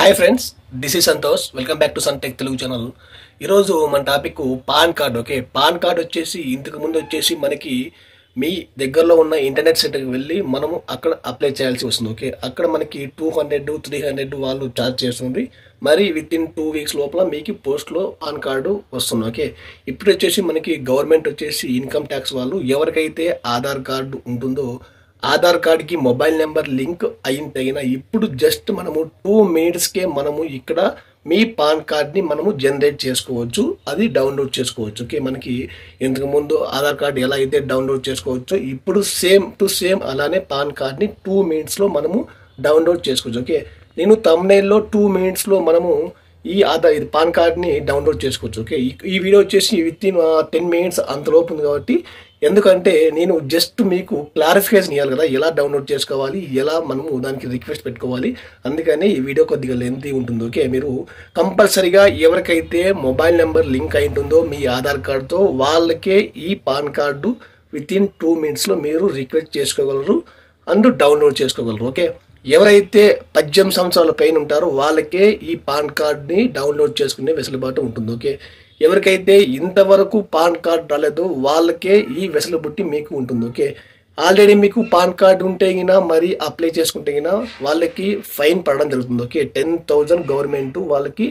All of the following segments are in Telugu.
Hi friends this is Santosh welcome back to Sun Tech Telugu channel ఈరోజు మన topic PAN card okay PAN card వచ్చేసి ఇంతకు ముందు వచ్చేసి మనకి మీ దగ్గరలో ఉన్న ఇంటర్నెట్ సెంటర్కి వెళ్ళి మనము అక్కడ అప్లై చేయాల్సి వస్తుంది ఓకే అక్కడ మనకి టూ హండ్రెడ్ త్రీ హండ్రెడ్ వాళ్ళు ఛార్జ్ చేస్తుంది. మరి విత్ ఇన్ టూ వీక్స్ లోపల మీకు పోస్ట్లో పాన్ కార్డు వస్తుంది ఓకే ఇప్పుడు వచ్చేసి మనకి గవర్నమెంట్ వచ్చేసి ఇన్కమ్ ట్యాక్స్ వాళ్ళు ఎవరికైతే ఆధార్ కార్డు ఉంటుందో ఆధార్ కార్డ్కి మొబైల్ నెంబర్ లింక్ అయిన తగిన ఇప్పుడు జస్ట్ మనము టూ మినిట్స్కే మనము ఇక్కడ మీ పాన్ కార్డ్ని మనము జనరేట్ చేసుకోవచ్చు. అది డౌన్లోడ్ చేసుకోవచ్చు. ఓకే మనకి ఇంతకు ముందు ఆధార్ కార్డ్ ఎలా అయితే డౌన్లోడ్ చేసుకోవచ్చో ఇప్పుడు సేమ్ టు సేమ్ అలానే పాన్ కార్డ్ని టూ మినిట్స్లో మనము డౌన్లోడ్ చేసుకోవచ్చు. ఓకే నేను తమ్నైల్లో టూ మినిట్స్లో మనము ఈ ఆధార్ ఇది పాన్ కార్డ్ని డౌన్లోడ్ చేసుకోవచ్చు. ఓకే ఈ- ఈ వీడియో వచ్చేసి విత్ ఇన్ టెన్ మినిట్స్ అంతలోపు ఉంది కాబట్టి ఎందుకంటే నేను జస్ట్ మీకు క్లారిఫికేషన్ ఇవ్వాలి కదా ఎలా డౌన్లోడ్ చేసుకోవాలి ఎలా మనము దానికి రిక్వెస్ట్ పెట్టుకోవాలి. అందుకని ఈ వీడియో కొద్దిగా లెంతీ ఉంటుంది ఓకే మీరు కంపల్సరీగా ఎవరికైతే మొబైల్ నెంబర్ లింక్ అయి ఉంటుందో మీ ఆధార్ కార్డుతో వాళ్ళకే ఈ PAN card within two మినిట్స్లో మీరు రిక్వెస్ట్ చేసుకోగలరు అండ్ డౌన్లోడ్ చేసుకోగలరు ఓకే ఎవరైతే పద్దెనిమిది సంవత్సరాల పైన ఉంటారో వాళ్ళకే ఈ పాన్ కార్డ్ని డౌన్లోడ్ చేసుకునే వెసులుబాటు ఉంటుంది ఓకే ఎవరికైతే ఇంతవరకు పాన్ కార్డ్ రాలేదో వాళ్ళకే ఈ వెసులుబుట్టి మీకు ఉంటుంది ఓకే? ఆల్రెడీ మీకు పాన్ కార్డు ఉంటే గినా మరి అప్లై చేసుకుంటే గినా వాళ్ళకి ఫైన్ పడడం జరుగుతుంది ఓకే? టెన్ థౌజండ్ గవర్నమెంట్ వాళ్ళకి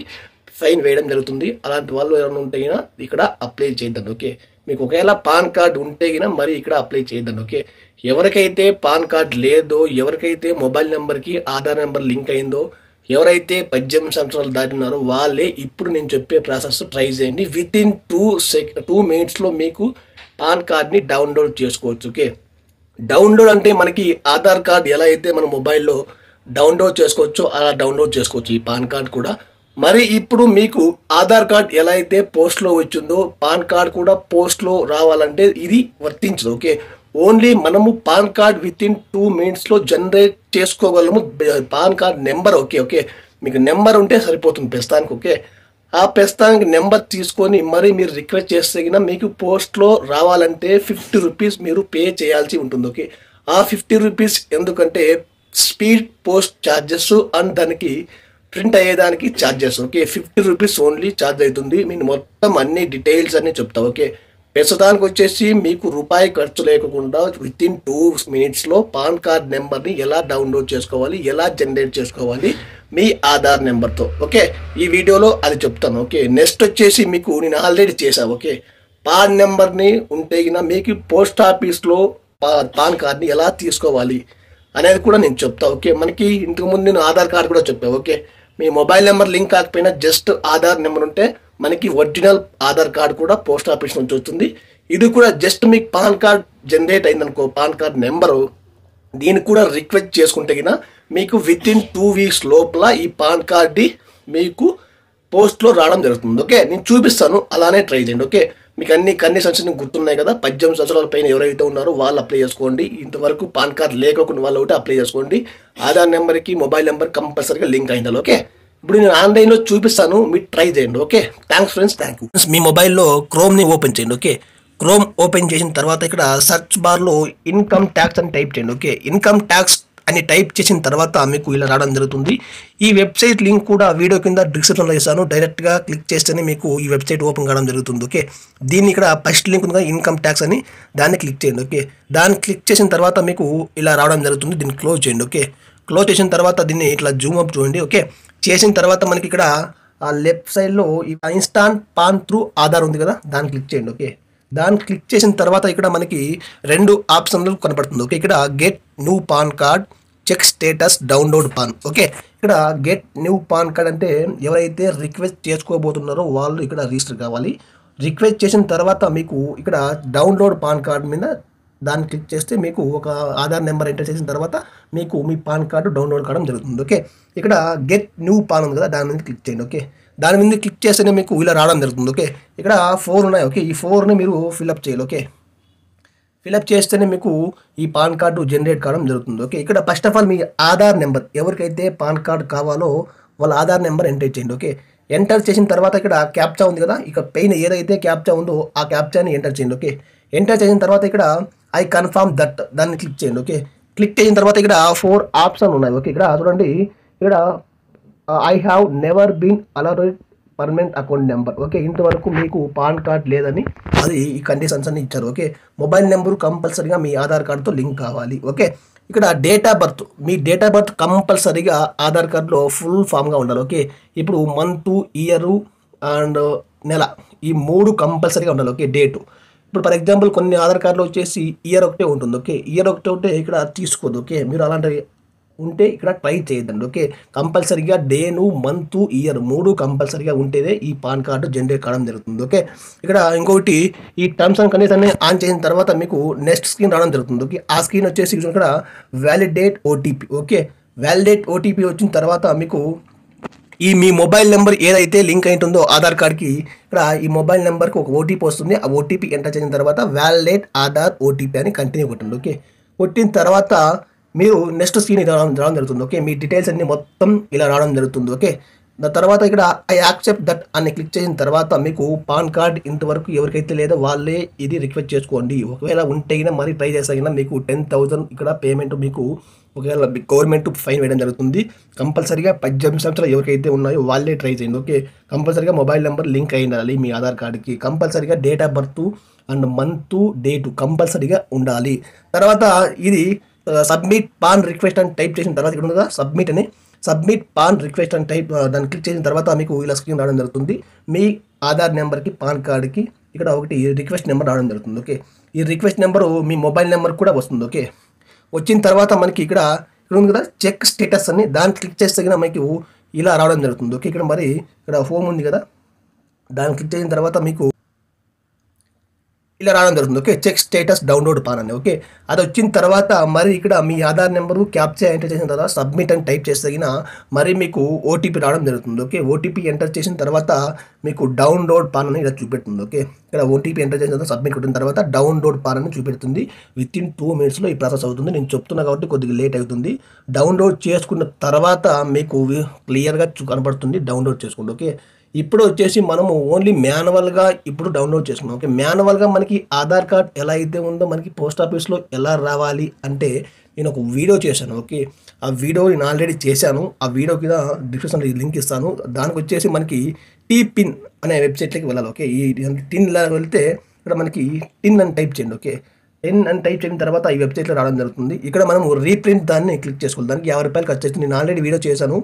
ఫైన్ వేయడం జరుగుతుంది. అలాంటి వాళ్ళు ఎవరైనా ఉంటే గినా ఇక్కడ అప్లై చేయద్దండి ఓకే? మీకు ఒకవేళ పాన్ కార్డు ఉంటే గినా మరి ఇక్కడ అప్లై చేయద్దాం ఓకే? ఎవరికైతే పాన్ కార్డ్ లేదో ఎవరికైతే మొబైల్ నెంబర్కి ఆధార్ నెంబర్ లింక్ అయిందో ఎవరైతే పద్దెనిమిది సంవత్సరాలు దాటినారో వాళ్ళే ఇప్పుడు నేను చెప్పే ప్రాసెస్ ట్రై చేయండి. Within two sec two మినిట్స్లో మీకు పాన్ కార్డ్ని డౌన్లోడ్ చేసుకోవచ్చు ఓకే? డౌన్లోడ్ అంటే మనకి ఆధార్ కార్డ్ ఎలా అయితే మన మొబైల్లో డౌన్లోడ్ చేసుకోవచ్చో అలా డౌన్లోడ్ చేసుకోవచ్చు ఈ పాన్ కార్డ్ కూడా. మరి ఇప్పుడు మీకు ఆధార్ కార్డ్ ఎలా అయితే పోస్ట్లో వచ్చిందో పాన్ కార్డ్ కూడా పోస్ట్లో రావాలంటే ఇది వర్తించదు ఓకే? ఓన్లీ మనము PAN card within two మినిట్స్లో generate చేసుకోగలము. PAN card number okay okay. మీకు నెంబర్ ఉంటే సరిపోతుంది ప్రస్తుతానికి ఓకే. ఆ ప్రస్తుతానికి నెంబర్ తీసుకొని మరి మీరు రిక్వెస్ట్ చేస్తే మీకు పోస్ట్లో రావాలంటే ఫిఫ్టీ రూపీస్ మీరు పే చేయాల్సి ఉంటుంది ఓకే. ఆ ఫిఫ్టీ రూపీస్ ఎందుకంటే స్పీడ్ పోస్ట్ ఛార్జెస్ అండ్ దానికి ప్రింట్ అయ్యేదానికి charges okay. Fifty rupees only charge అవుతుంది. నేను మొత్తం అన్ని డీటెయిల్స్ అన్నీ చెప్తా ఓకే. ప్రస్తుతానికి వచ్చేసి మీకు రూపాయి ఖర్చు లేకుండా విత్ ఇన్ టూ మినిట్స్లో పాన్ కార్డ్ నెంబర్ని ఎలా డౌన్లోడ్ చేసుకోవాలి ఎలా జనరేట్ చేసుకోవాలి మీ ఆధార్ నెంబర్తో ఓకే? ఈ వీడియోలో అది చెప్తాను ఓకే? నెక్స్ట్ వచ్చేసి మీకు నేను ఆల్రెడీ చేశాను ఓకే? పాన్ నెంబర్ని ఉంటే మీకు పోస్ట్ ఆఫీస్లో పా- పాన్ కార్డ్ని ఎలా తీసుకోవాలి అనేది కూడా నేను చెప్తా ఓకే? మనకి ఇంతకుముందు నేను ఆధార్ కార్డ్ కూడా చెప్పాను ఓకే? మీ మొబైల్ నెంబర్ లింక్ కాకపోయినా జస్ట్ ఆధార్ నెంబర్ ఉంటే మనకి ఒరిజినల్ ఆధార్ కార్డ్ కూడా పోస్ట్ ఆఫీస్ నుంచి వస్తుంది ఇది కూడా జస్ట్ మీకు పాన్ కార్డ్ జనరేట్ అయిందనుకో పాన్ కార్డ్ నెంబరు దీన్ని కూడా రిక్వెస్ట్ చేసుకుంటే గిన మీకు విత్ ఇన్ టూ వీక్స్ లోపల ఈ పాన్ కార్డ్ని మీకు పోస్ట్లో రావడం జరుగుతుంది. ఓకే నేను చూపిస్తాను అలానే ట్రై చేయండి. ఓకే మీకు అన్ని కండిషన్స్ గుర్తున్నాయి కదా? పద్దెనిమిది సంవత్సరాల పైన ఎవరైతే ఉన్నారో వాళ్ళు అప్లై చేసుకోండి. ఇంతవరకు పాన్ కార్డ్ లేకుండా వాళ్ళు ఒకటి అప్లై చేసుకోండి. ఆధార్ నెంబర్కి మొబైల్ నెంబర్ కంపల్సరీగా లింక్ అయిందో. ఓకే ఇప్పుడు నేను ఆన్లైన్లో చూపిస్తాను మీరు ట్రై చేయండి okay? Thanks friends thank you మీ మొబైల్లో క్రోమ్ని ఓపెన్ చేయండి ఓకే? క్రోమ్ ఓపెన్ చేసిన తర్వాత ఇక్కడ సెర్చ్ బార్లో ఇన్కమ్ ట్యాక్స్ అని టైప్ చేయండి ఓకే? ఇన్కమ్ ట్యాక్స్ అని టైప్ చేసిన తర్వాత మీకు ఇలా రావడం జరుగుతుంది. ఈ వెబ్సైట్ లింక్ కూడా వీడియో కింద డిస్క్రిప్షన్లో ఇస్తాను. డైరెక్ట్గా క్లిక్ చేస్తేనే మీకు ఈ వెబ్సైట్ ఓపెన్ కావడం జరుగుతుంది ఓకే? దీన్ని ఇక్కడ ఫస్ట్ లింక్ ఉంది ఇన్కమ్ ట్యాక్స్ అని దాన్ని క్లిక్ చేయండి ఓకే? దాన్ని క్లిక్ చేసిన తర్వాత మీకు ఇలా రావడం జరుగుతుంది దీన్ని క్లోజ్ చేయండి ఓకే? క్లోజ్ చేసిన తర్వాత దీన్ని ఇట్లా జూమ్ అప్ చూడండి ఓకే? చేసిన తర్వాత మనకి ఇక్కడ ఆ లెఫ్ట్ సైడ్లో ఇన్స్టాంట్ పాన్ త్రూ ఆధార్ ఉంది కదా దాన్ని క్లిక్ చేయండి ఓకే దాన్ని క్లిక్ చేసిన తర్వాత ఇక్కడ మనకి రెండు ఆప్షన్లు కనపడుతుంది ఓకే ఇక్కడ get new PAN card check status download PAN okay ఇక్కడ గెట్ న్యూ పాన్ కార్డ్ అంటే ఎవరైతే రిక్వెస్ట్ చేసుకోబోతున్నారో వాళ్ళు ఇక్కడ రిజిస్టర్ కావాలి. రిక్వెస్ట్ చేసిన తర్వాత మీకు ఇక్కడ డౌన్లోడ్ పాన్ కార్డ్ మీద దాన్ని క్లిక్ చేస్తే మీకు ఒక ఆధార్ నెంబర్ ఎంటర్ చేసిన తర్వాత మీకు మీ పాన్ కార్డు డౌన్లోడ్ కావడం జరుగుతుంది ఓకే? ఇక్కడ గెట్ న్యూ పాన్ ఉంది కదా దాని మీద క్లిక్ చేయండి ఓకే? దాని మీద క్లిక్ చేస్తేనే మీకు ఇలా రావడం జరుగుతుంది ఓకే? ఇక్కడ ఫోర్ ఉన్నాయి ఓకే? ఈ ఫోర్ని మీరు ఫిల్అప్ చేయాలి ఓకే? ఫిలప్ చేస్తేనే మీకు ఈ పాన్ కార్డు జనరేట్ కావడం జరుగుతుంది ఓకే? ఇక్కడ ఫస్ట్ ఆఫ్ ఆల్ మీ ఆధార్ నెంబర్ ఎవరికైతే పాన్ కార్డు కావాలో వాళ్ళ ఆధార్ నెంబర్ ఎంటర్ చేయండి ఓకే? ఎంటర్ చేసిన తర్వాత ఇక్కడ క్యాప్చా ఉంది కదా ఇక పెయిన్ ఏదైతే క్యాప్చా ఉందో ఆ క్యాప్చాని ఎంటర్ చేయండి ఓకే? ఎంటర్ చేసిన తర్వాత ఇక్కడ ఐ కన్ఫర్మ్ దట్ దాన్ని క్లిక్ చేయండి ఓకే క్లిక్ చేసిన తర్వాత ఇక్కడ ఫోర్ ఆప్షన్ ఉన్నాయి ఓకే ఇక్కడ చూడండి ఇక్కడ I have never been allowed permanent account number okay ఇంతవరకు మీకు పాన్ కార్డ్ లేదని అది ఈ కండిషన్స్ అన్ని ఇచ్చారు ఓకే మొబైల్ నెంబర్ కంపల్సరీగా మీ ఆధార్ కార్డుతో లింక్ కావాలి ఓకే ఇక్కడ డేట్ ఆఫ్ బర్త్ మీ డేట్ ఆఫ్ బర్త్ కంపల్సరీగా ఆధార్ కార్డులో ఫుల్ ఫామ్గా ఉండాలి ఓకే ఇప్పుడు మంత్ ఇయరు అండ్ నెల ఈ మూడు కంపల్సరీగా ఉండాలి ఓకే డేటు ఇప్పుడు ఫర్ ఎగ్జాంపుల్ కొన్ని ఆధార్ కార్డులు వచ్చేసి ఇయర్ ఒకటే ఉంటుంది ఓకే? ఇయర్ ఒకటే ఉంటే ఇక్కడ తీసుకోదు ఓకే? మీరు అలాంటివి ఉంటే ఇక్కడ ట్రై చేయదండి ఓకే? కంపల్సరీగా డేను మంత్ ఇయర్ మూడు కంపల్సరీగా ఉంటేనే ఈ పాన్ కార్డు జనరేట్ కావడం జరుగుతుంది ఓకే? ఇక్కడ ఇంకొకటి ఈ టర్మ్స్ అండ్ కండిషన్ ఆన్ చేసిన తర్వాత మీకు నెక్స్ట్ స్క్రీన్ రావడం జరుగుతుంది ఓకే? ఆ స్క్రీన్ వచ్చేసి ఇక్కడ validate OTP okay? Validate OTP వచ్చిన తర్వాత మీకు ఈ మీ మొబైల్ నెంబర్ ఏదైతే లింక్ అయింటుందో ఆధార్ కార్డ్కి ఇక్కడ ఈ మొబైల్ నెంబర్కి ఒక ఓటీపీ వస్తుంది. ఆ ఓటీపీ ఎంటర్ చేసిన తర్వాత వ్యాలిడేట్ ఆధార్ ఓటీపీ అని కంటిన్యూ కొట్టండి ఓకే? కొట్టిన తర్వాత మీరు నెక్స్ట్ స్క్రీన్ ఇలా రావడం రావడం జరుగుతుంది ఓకే? మీ డీటెయిల్స్ అన్ని మొత్తం ఇలా రావడం జరుగుతుంది ఓకే? దాని తర్వాత ఇక్కడ ఐ యాక్సెప్ట్ దట్ అని క్లిక్ చేసిన తర్వాత మీకు పాన్ కార్డ్ ఇంతవరకు ఎవరికైతే లేదో వాళ్ళే ఇది రిక్వెస్ట్ చేసుకోండి. ఒకవేళ ఉంటే అయినా మరీ ట్రై చేస్తే మీకు టెన్ థౌసండ్ ఇక్కడ పేమెంట్ మీకు ఒకవేళ గవర్నమెంట్ ఫైన్ వేయడం జరుగుతుంది. కంపల్సరీగా పద్దెనిమిది సంవత్సరాలు ఎవరికైతే ఉన్నాయో వాళ్ళే ట్రై చేయండి. ఓకే? కంపల్సరీగా మొబైల్ నెంబర్ లింక్ అయి ఉండాలి మీ ఆధార్ కార్డుకి. కంపల్సరీగా date of birth and month date కంపల్సరీగా ఉండాలి. తర్వాత ఇది uh, సబ్మిట్ పాన్ రిక్వెస్ట్ అని టైప్ చేసిన తర్వాత ఇక్కడ ఉంది సబ్మిట్ అని సబ్మిట్ పాన్ రిక్వెస్ట్ అని టైప్ దాన్ని క్లిక్ చేసిన తర్వాత మీకు ఇలా స్క్రీన్ రావడం జరుగుతుంది. మీ ఆధార్ నెంబర్కి పాన్ కార్డ్కి ఇక్కడ ఒకటి రిక్వెస్ట్ నెంబర్ రావడం జరుగుతుంది. ఓకే. ఈ రిక్వెస్ట్ నెంబరు మీ మొబైల్ నెంబర్ కూడా వస్తుంది. ఓకే. వచ్చిన తర్వాత మనకి ఇక్కడ ఇక్కడ ఉంది కదా చెక్ స్టేటస్ అని దాన్ని క్లిక్ చేస్తే కనుక మనకి ఇలా రావడం జరుగుతుంది. ఓకే. ఇక్కడ మరి ఇక్కడ హోమ్ ఉంది కదా దాన్ని క్లిక్ చేసిన తర్వాత మీకు ఇలా రావడం జరుగుతుంది. Okay check status download PAN అని ఓకే అది వచ్చిన తర్వాత మరి ఇక్కడ మీ ఆధార్ నెంబరు క్యాప్చర్ ఎంటర్ చేసిన తర్వాత సబ్మిట్ అని టైప్ చేసిన మరి మీకు ఓటీపీ రావడం జరుగుతుంది. ఓకే ఓటీపీ ఎంటర్ చేసిన తర్వాత మీకు డౌన్లోడ్ పాన్ అని ఇలా చూపెడుతుంది. ఓకే ఇక్కడ ఓటీపీ ఎంటర్ చేసిన తర్వాత సబ్మిట్ కొట్టిన తర్వాత డౌన్లోడ్ పాన్ అని చూపెడుతుంది. విత్ ఇన్ టూ మినిట్స్లో ఈ ప్రాసెస్ అవుతుంది. నేను చెప్తున్నా కాబట్టి కొద్దిగా లేట్ అవుతుంది. డౌన్లోడ్ చేసుకున్న తర్వాత మీకు క్లియర్గా కనబడుతుంది డౌన్లోడ్ చేసుకోండి ఓకే. ఇప్పుడు వచ్చేసి మనము ఓన్లీ మాన్యువల్గా ఇప్పుడు డౌన్లోడ్ చేసుకున్నాం ఓకే మాన్యువల్గా మనకి ఆధార్ కార్డ్ ఎలా అయితే ఉందో మనకి పోస్ట్ ఆఫీస్లో ఎలా రావాలి అంటే నేను ఒక వీడియో చేశాను. ఓకే ఆ వీడియో నేను ఆల్రెడీ చేశాను. ఆ వీడియో కింద డిస్క్రిప్షన్లో లింక్ ఇస్తాను. దానికి వచ్చేసి మనకి టీ పిన్ అనే వెబ్సైట్లోకి వెళ్ళాలి. ఓకే ఈ టిన్ ఇలా వెళ్తే ఇక్కడ మనకి టిన్ అని టైప్ చేయండి. ఓకే టెన్ అని టైప్ చేసిన తర్వాత ఈ వెబ్సైట్లో రావడం జరుగుతుంది. ఇక్కడ మనం రీప్రింట్ దాన్ని క్లిక్ చేసుకోవాలి. దానికి యాభై రూపాయలు ఖర్చు అవుతుంది నేను ఆల్రెడీ వీడియో చేశాను.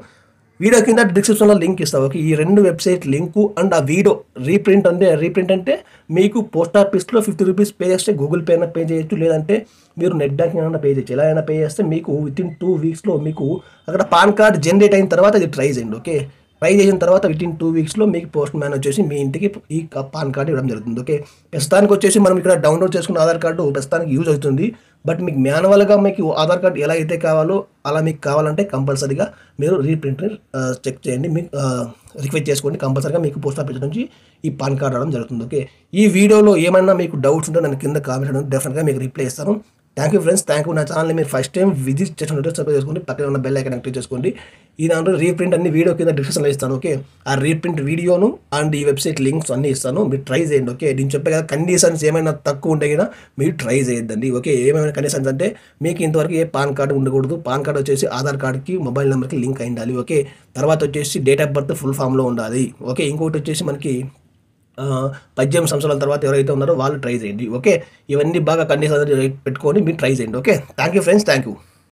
వీడియో కింద డిస్క్రిప్షన్లో లింక్ ఇస్తావు ఓకే ఈ రెండు వెబ్సైట్ లింకు అండ్ ఆ వీడియో రీప్రింట్ అంటే రీప్రింట్ అంటే మీకు పోస్ట్ ఆఫీస్లో ఫిఫ్టీ రూపీస్ పే చేస్తే గూగుల్ పే అయినా పే చేయొచ్చు. లేదంటే మీరు నెట్ బ్యాంకింగ్ అయినా పే చేయొచ్చు. ఎలా అయినా పే చేస్తే మీకు విత్ ఇన్ టూ వీక్స్లో మీకు అక్కడ పాన్ కార్డ్ జనరేట్ అయిన తర్వాత అది ట్రై చేయండి. ఓకే ట్రై చేసిన తర్వాత విత్ ఇన్ టూ వీక్స్లో మీకు పోస్ట్ మ్యాన్ వచ్చేసి మీ ఇంటికి ఈ పాన్ కార్డు ఇవ్వడం జరుగుతుంది. ఓకే ప్రస్తుతానికి వచ్చేసి మనం ఇక్కడ డౌన్లోడ్ చేసుకున్న ఆధార్ కార్డు ప్రస్తుతానికి యూజ్ అవుతుంది. బట్ మీకు మాన్యువల్గా మీకు ఆధార్ కార్డు ఎలా అయితే కావాలో అలా మీకు కావాలంటే కంపల్సరీగా మీరు రీప్రింట్ చెక్ చేయండి. మీకు రిక్వెస్ట్ చేసుకోండి. కంపల్సరీగా మీకు పోస్ట్ ఆఫీస్ నుంచి ఈ పాన్ కార్డ్ రావడం జరుగుతుంది. ఓకే? ఈ వీడియోలో ఏమైనా మీకు డౌట్స్ ఉంటే నన్ను కింద కామెంట్ డెఫినెట్గా మీకు రిప్లై ఇస్తాను. Thank you friends thank you నా ఛానల్ని మీరు ఫస్ట్ టైం విజిట్ చేసినట్టు సబ్స్క్రైబ్ చేసుకోండి. పక్కన ఉన్న బెల్ ఐకన్ యాక్టివ్ చేసుకోండి. ఈ దాంట్లో రీప్రింట్ అన్ని వీడియో కింద డిస్క్రిప్షన్లో ఇస్తాను ఓకే ఆ రీప్రింట్ వీడియోను అండ్ ఈ వెబ్సైట్ లింక్స్ అన్ని ఇస్తాను. మీరు ట్రై చేయండి ఓకే నేను చెప్పే కదా కండిషన్స్ ఏమైనా తక్కువ ఉంటే కదా మీరు ట్రై చేయొద్దండి ఓకే ఏమైనా కండిషన్స్ అంటే మీకు ఇంతవరకు ఏ పాన్ కార్డు ఉండకూడదు. పాన్ కార్డు వచ్చేసి ఆధార్ కార్డుకి మొబైల్ నెంబర్కి లింక్ అయి ఉండాలి ఓకే తర్వాత వచ్చేసి డేట్ ఆఫ్ బర్త్ ఫుల్ ఫామ్లో ఉండాలి ఓకే ఇంకోటి వచ్చేసి మనకి పద్దెనిమిది సంవత్సరాల తర్వాత ఎవరైతే ఉన్నారో వాళ్ళు ట్రై చేయండి ఓకే ఇవన్నీ బాగా కండిషన్ పెట్టుకొని మీరు ట్రై చేయండి okay thank you friends thank you